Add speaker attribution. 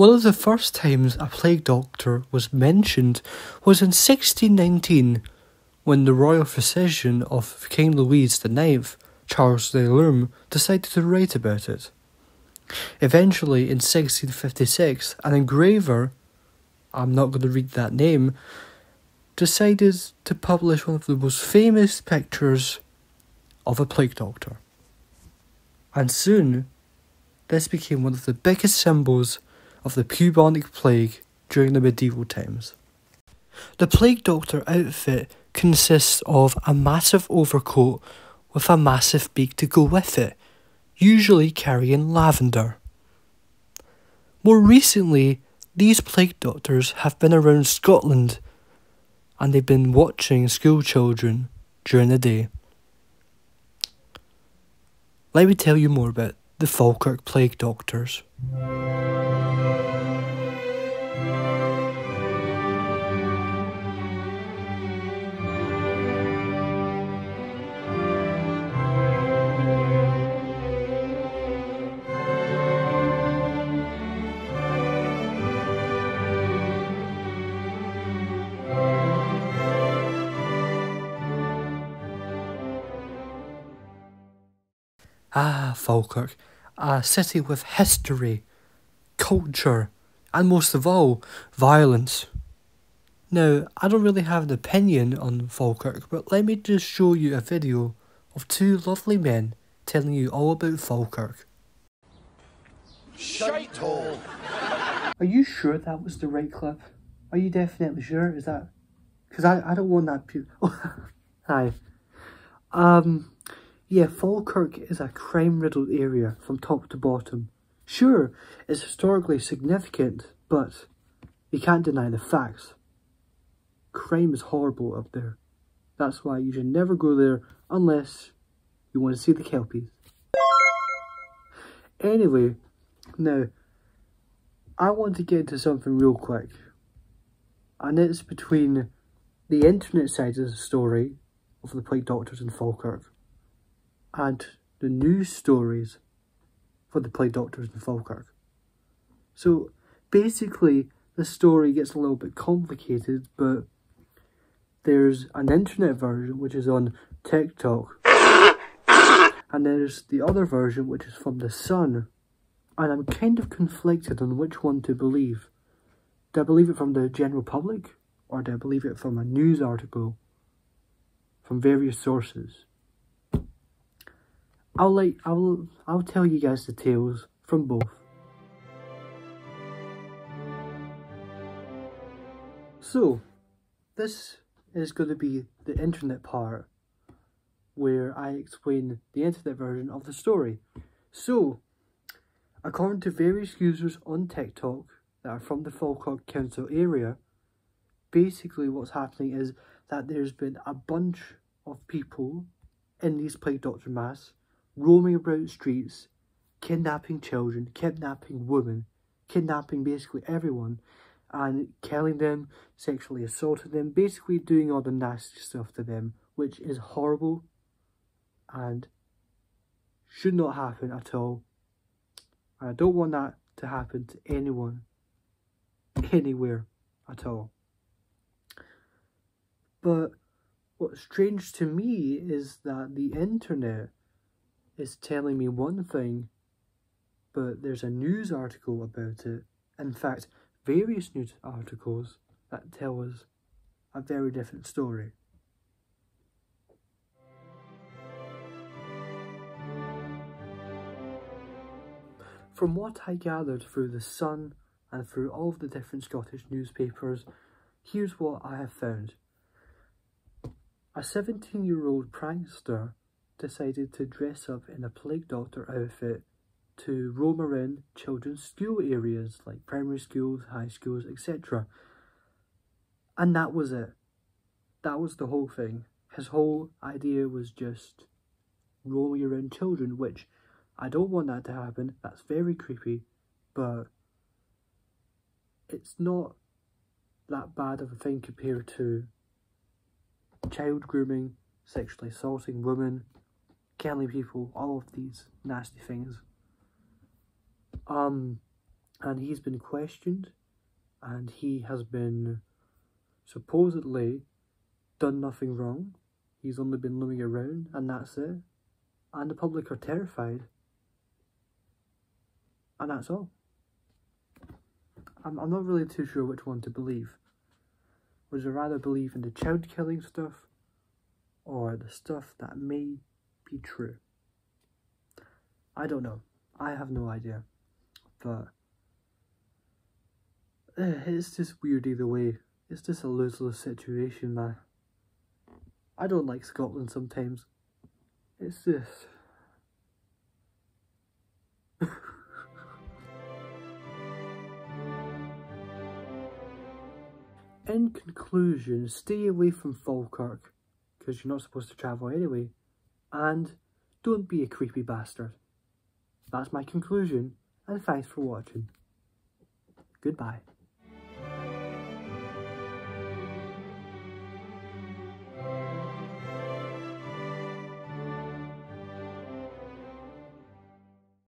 Speaker 1: One of the first times a plague doctor was mentioned was in 1619 when the royal physician of King Louis IX, Charles de Lorme, decided to write about it. Eventually, in 1656, an engraver, I'm not going to read that name, decided to publish one of the most famous pictures of a plague doctor. And soon, this became one of the biggest symbols of the bubonic plague during the medieval times. The plague doctor outfit consists of a massive overcoat with a massive beak to go with it, usually carrying lavender. More recently, these plague doctors have been around Scotland and they've been watching school children during the day. Let me tell you more about the Falkirk Plague Doctors. Ah, Falkirk, a city with history, culture, and most of all, violence. Now, I don't really have an opinion on Falkirk, but let me just show you a video of two lovely men telling you all about Falkirk. Shithole! Are you sure that was the right clip? Are you definitely sure? Is that... Because I, I don't want that... Pu- Hi. Um... Yeah, Falkirk is a crime-riddled area from top to bottom. Sure, it's historically significant, but you can't deny the facts. Crime is horrible up there. That's why you should never go there unless you want to see the Kelpies. Anyway, now, I want to get into something real quick. And it's between the internet side of the story of the Plague Doctors in Falkirk and the news stories for the Plague Doctors in Falkirk. So basically, the story gets a little bit complicated, but there's an internet version which is on TikTok, and there's the other version which is from The Sun, and I'm kind of conflicted on which one to believe. Do I believe it from the general public, or do I believe it from a news article from various sources? I'll like I'll I'll tell you guys the tales from both. So, this is going to be the internet part where I explain the internet version of the story. So, according to various users on TikTok that are from the Falkirk Council area, basically what's happening is that there's been a bunch of people in these plague doctor masks roaming about streets, kidnapping children, kidnapping women, kidnapping basically everyone, and killing them, sexually assaulting them, basically doing all the nasty stuff to them, which is horrible and should not happen at all. I don't want that to happen to anyone, anywhere at all. But what's strange to me is that the internet is telling me one thing, but there's a news article about it. In fact, various news articles that tell us a very different story. From what I gathered through The Sun and through all the different Scottish newspapers, here's what I have found. A 17 year old prankster decided to dress up in a plague doctor outfit to roam around children's school areas like primary schools, high schools, etc. And that was it. That was the whole thing. His whole idea was just roaming around children, which I don't want that to happen. That's very creepy, but it's not that bad of a thing compared to child grooming, sexually assaulting women, killing people, all of these nasty things. Um, and he's been questioned and he has been supposedly done nothing wrong. He's only been looming around and that's it. And the public are terrified. And that's all. I'm, I'm not really too sure which one to believe. Would you rather believe in the child killing stuff or the stuff that may be true? I don't know. I have no idea. But uh, it's just weird either way. It's just a lose-lose situation, man. I don't like Scotland sometimes. It's just... In conclusion, stay away from Falkirk, because you're not supposed to travel anyway, and don't be a creepy bastard. That's my conclusion, and thanks for watching. Goodbye.